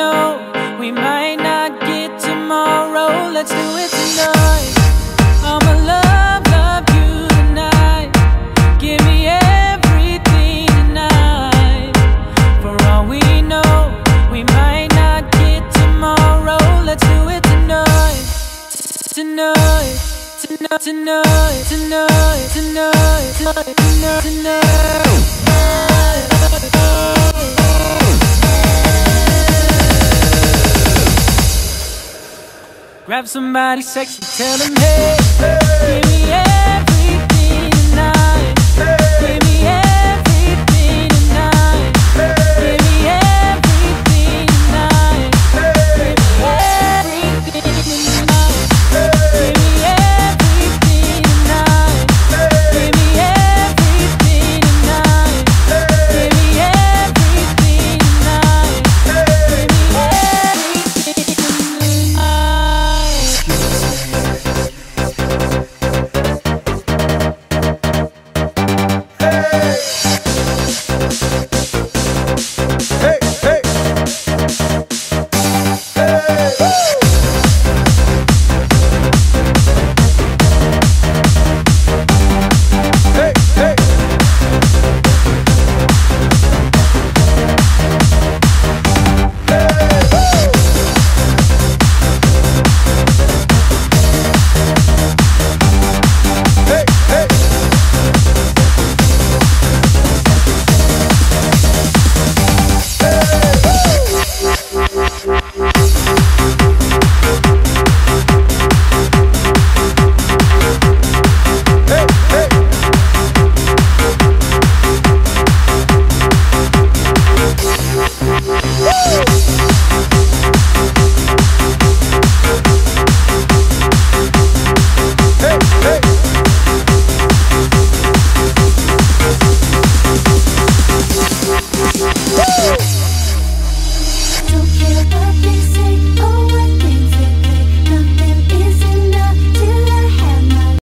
know we might not get tomorrow. Let's do it tonight. I'ma love, love you tonight. Give me everything tonight. For all we know, we might not get tomorrow. Let's do it tonight. Tonight. Tonight. Tonight. Tonight. Tonight. Tonight. Tonight. tonight. Grab somebody sexy, tell them hey, give Música